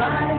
Bye.